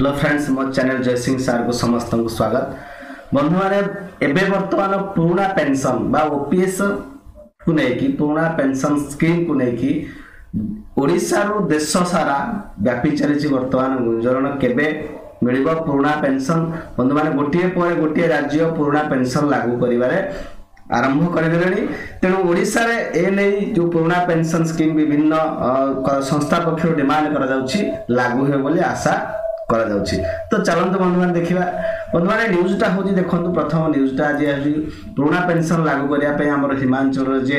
hello friends ମୋ channel Jaysingh ସାର୍ଙ୍କୁ ସମସ୍ତଙ୍କୁ ସ୍ୱାଗତ ବନ୍ଧୁମାନେ ଏବେ ବର୍ତ୍ତମାନ ପୁରୁଣା ପେନ୍ସନ୍ ବା ଓପିଏସ୍କୁ ନେଇକି ପୁରୁଣା ପେନ୍ସନ୍ ସ୍କିମ୍କୁ ନେଇକି ଓଡ଼ିଶାରୁ ଦେଶ ସାରା ବ୍ୟାପି ଚାଲିଛି ବର୍ତ୍ତମାନ ଗୁଞ୍ଜରଣ କେବେ ମିଳିବ ପୁରୁଣା ପେନ୍ସନ୍ ବନ୍ଧୁମାନେ ଗୋଟିଏ ପରେ ଗୋଟିଏ ରାଜ୍ୟ ପୁରୁଣା ପେନ୍ସନ୍ ଲାଗୁ କରିବାରେ ଆରମ୍ଭ କରିଦେଲେଣି ତେଣୁ ଓଡ଼ିଶାରେ ଏ ନେଇ ଯେଉଁ ପୁରୁଣା ପେନ୍ସନ୍ ସ୍କିମ୍ ବିଭିନ୍ନ ସଂସ୍ଥା ପକ୍ଷରୁ ଡିମାଣ୍ଡ କରାଯାଉଛି ଲାଗୁ ହେବ ବୋଲି ଆଶା କରାଯାଉଛି ତ ଚାଲନ୍ତୁ ବନ୍ଧୁମାନେ ଦେଖିବା বর্তমানে নিউজটা হচ্ছে দেখুন প্রথম নিউজটা আজ আসি পুরোনা পেনশন লাগু করা আমার হিমাঞ্চলের যে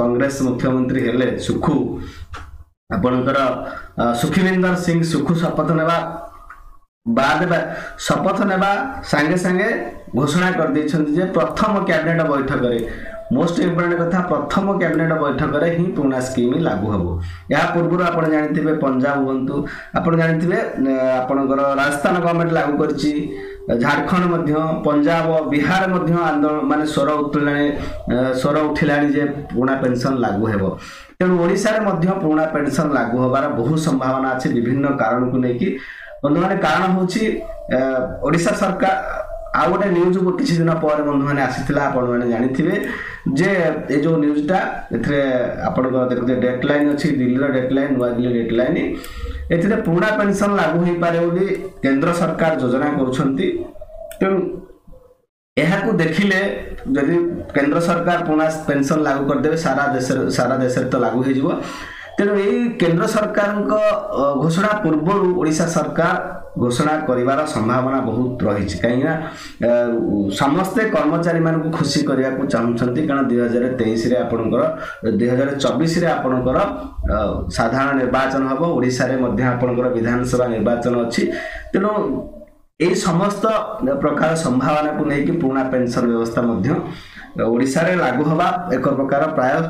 কংগ্রেস মুখ্যমন্ত্রী হলে সুখু আপনার সুখীবিন্দর সিং সুখু শপথ নেওয়া বাদ শপথ নেওয়া সাগে সাগে ঘোষণা করে যে প্রথম ক্যাবিনেট বৈঠকরে ମୋଷ୍ଟ ଇମ୍ପୋର୍ଟାଣ୍ଟ କଥା ପ୍ରଥମ କ୍ୟାବିନେଟ୍ ବୈଠକରେ ହିଁ ପୁରୁଣା ସ୍କିମ୍ ଲାଗୁ ହେବ ଏହା ପୂର୍ବରୁ ଆପଣ ଜାଣିଥିବେ ପଞ୍ଜାବ ହୁଅନ୍ତୁ ଆପଣ ଜାଣିଥିବେ ଆପଣଙ୍କର ରାଜସ୍ଥାନ ଗଭର୍ଣ୍ଣମେଣ୍ଟ ଲାଗୁ କରିଛି ଝାଡ଼ଖଣ୍ଡ ମଧ୍ୟ ପଞ୍ଜାବ ବିହାର ମଧ୍ୟ ଆନ୍ଦୋଳନ ମାନେ ସ୍ୱର ଉଠିଲାଣି ସ୍ୱର ଉଠିଲାଣି ଯେ ପୁରୁଣା ପେନ୍ସନ୍ ଲାଗୁ ହେବ ତେଣୁ ଓଡ଼ିଶାରେ ମଧ୍ୟ ପୁରୁଣା ପେନ୍ସନ୍ ଲାଗୁ ହେବାର ବହୁ ସମ୍ଭାବନା ଅଛି ବିଭିନ୍ନ କାରଣକୁ ନେଇକି ବନ୍ଧୁମାନେ କାରଣ ହେଉଛି ଓଡ଼ିଶା ସରକାର आउ गोटे न्यूज किसी दिन पर बंधु मैंने आसाला आपने जानी थे जे ये जो न्यूजटा ये आप देखते डेट लाइन अच्छी दिल्ली डेट लाइन नुआ दिल्ली डेट लाइन ए पुणा पेनसन लागू हो पारे केन्द्र सरकार योजना कर यहाँ देखिले जदि केन्द्र सरकार पुणा पेनसन लागू करदे सारा देश सारा देश तो लागू हो तेणु यही केन्द्र सरकार घोषणा पूर्व ओडा सरकार ଘୋଷଣା କରିବାର ସମ୍ଭାବନା ବହୁତ ରହିଛି କାହିଁକିନା ସମସ୍ତେ କର୍ମଚାରୀମାନଙ୍କୁ ଖୁସି କରିବାକୁ ଚାହୁଁଛନ୍ତି କାରଣ ଦୁଇ ହଜାର ତେଇଶରେ ଆପଣଙ୍କର ଦୁଇ ହଜାର ଚବିଶରେ ଆପଣଙ୍କର ସାଧାରଣ ନିର୍ବାଚନ ହେବ ଓଡ଼ିଶାରେ ମଧ୍ୟ ଆପଣଙ୍କର ବିଧାନସଭା ନିର୍ବାଚନ ଅଛି ତେଣୁ ଏଇ ସମସ୍ତ ପ୍ରକାର ସମ୍ଭାବନାକୁ ନେଇକି ପୁରୁଣା ପେନସନ ବ୍ୟବସ୍ଥା ମଧ୍ୟ ଓଡ଼ିଶାରେ ଲାଗୁ ହେବା ଏକ ପ୍ରକାର ପ୍ରାୟ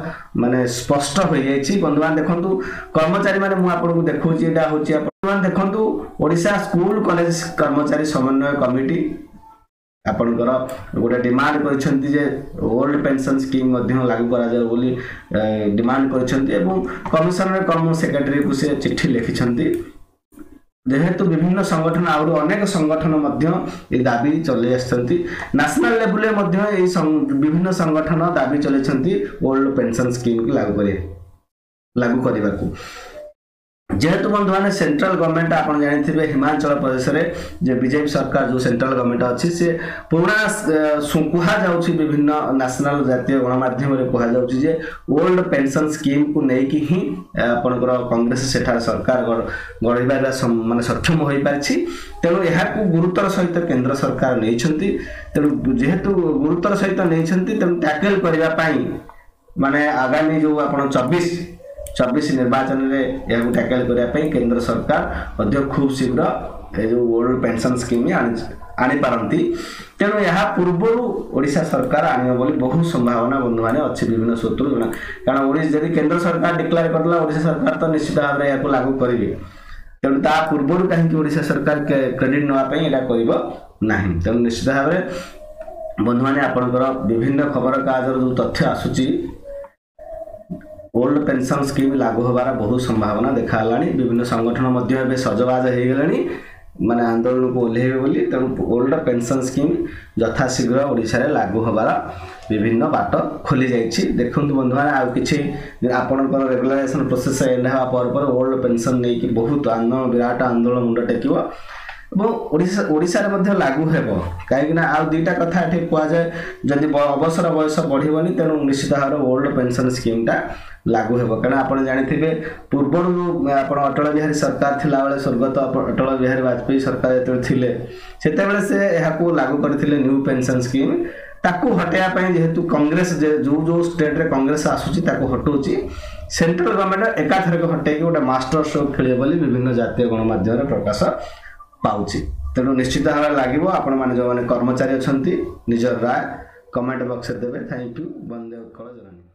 ମାନେ ସ୍ପଷ୍ଟ ହୋଇଯାଇଛି ବନ୍ଧୁମାନେ ଦେଖନ୍ତୁ କର୍ମଚାରୀ ମାନେ ମୁଁ ଆପଣଙ୍କୁ ଦେଖାଉଛି ଏଇଟା ହେଉଛି ଆପଣମାନେ ଦେଖନ୍ତୁ ଓଡ଼ିଶା ସ୍କୁଲ କଲେଜ କର୍ମଚାରୀ ସମନ୍ୱୟ କମିଟି ଆପଣଙ୍କର ଗୋଟେ ଡିମାଣ୍ଡ କରିଛନ୍ତି ଯେ ଓଲ୍ଡ ପେନସନ ସ୍କିମ୍ ମଧ୍ୟ ଲାଗୁ କରାଯାଉ ବୋଲି ଡିମାଣ୍ଡ କରିଛନ୍ତି ଏବଂ କମିଶନର କର୍ମ ସେକ୍ରେଟେରୀକୁ ସେ ଚିଠି ଲେଖିଛନ୍ତି देखै त्यो विभिन्न संगठनहरु अनेक संगठन मध्ये ए दाबी चले अस्तन्ती नेशनल लेभलले मध्ये ए विभिन्न संगठन दाबी चले छन्ती ओल्ड पेन्सन स्कीम लागू गरि लागू गरि बक् যেহেতু বন্ধুমানে সেন্ট্রাল গভর্নমেন্ট আপনার জাঁথিবে হিমাচল প্রদেশের যে বিজেপি সরকার যে সেন্ট্রাল গভর্নমেন্ট অছি সে পুরোনা কুহযাচ্ছে বিভিন্ন ন্যাশনাল জাতীয় গণমাধ্যমে কুহযাচ্ছে যে ওল্ড পেনশন স্কিম কু নেইকি হি আপনার কংগ্রেস সেঠার সরকার গড়াইবার মানে সক্ষম হয়ে পারছি তেমন এখন গুরুত্বর সহিত কেন্দ্র সরকার নিয়েছেন তেমন যেহেতু গুরুত্বর সহিত নিয়েছেন তেমন ট্যাকেল করা মানে আগামী যে আপনার চব্বিশ छब्बीस निर्वाचन में यह टैकल करने केन्द्र सरकार खूब शीघ्र जो ओल्ड पेंशन स्कीम आनी पारती तेणु यह पूर्व ओडा सरकार आने बहुत संभावना बंधु मैंने अच्छी विभिन्न सूत्र कारण जी केन्द्र सरकार डिक्लेयर करदा ओडा सरकार तो निश्चित भाव में यह लागू करेंगे तेनालीर पूर्व कहीं सरकार क्रेडिट नापी यहाँ कर ना तेनाली निश्चित बंधु मैंने आपंकर विभिन्न खबरक जो तथ्य आसूरी ওল্ড পেনশন ସ୍କିମ୍ ଲାଗୁ ହେବାର ବହୁତ ସମ୍ଭାବନା ଦେଖାହେଲାଣି ବିଭିନ୍ନ ସଂଗଠନ ମଧ୍ୟ ଏବେ ସଜବାଜ ହେଇଗଲାଣି ମାନେ ଆନ୍ଦୋଳନକୁ ଓହ୍ଲେଇବେ ବୋଲି ତେଣୁ ଓଲ୍ଡ ପେନ୍ସନ୍ ସ୍କିମ୍ ଯଥାଶୀଘ୍ର ଓଡ଼ିଶାରେ ଲାଗୁ ହେବାର ବିଭିନ୍ନ ବାଟ ଖୋଲି ଯାଇଛି ଦେଖନ୍ତୁ ବନ୍ଧୁମାନେ ଆଉ କିଛି ଆପଣଙ୍କର ରେଗୁଲାରାଇଜେସନ୍ ପ୍ରୋସେସ୍ ଏଣ୍ଡ ହେବା ପରେ ପରେ ଓଲ୍ଡ ପେନ୍ସନ୍ ନେଇକି ବହୁତ ଆନ୍ଦୋଳନ ବିରାଟ ଆନ୍ଦୋଳନ ମୁଣ୍ଡ ଟେକିବ ओडिशा मध्य लागू हे कहीं आईटा कथा क्या जाए जदि अवसर बयस बढ़ तेणु निश्चित भाव ओल्ड पेनसन स्कीम टा लागू हे कहना आप जानते पूर्व आप अटल बिहारी सरकार थी स्वर्गत अटल बिहारी वाजपेयी सरकार जो थे से लागू करते न्यू पेनसन स्कीम ताकू हटेबापी जेहेतु कंग्रेस जे, जो जो स्टेट रे कंग्रेस आसू हटाऊँच सेंट्रल गवर्नमेंट एकाथरक हटे गोटे मटर शो खेल विभिन्न जितिय गणमाध्यम प्रकाश बाउति तनो निश्चित होला लागिवो आपण माने जो माने कर्मचारी छन्ती निज राय कमेन्ट बक्सर देवे थ्याङ्क यु बन्द कॉलेज न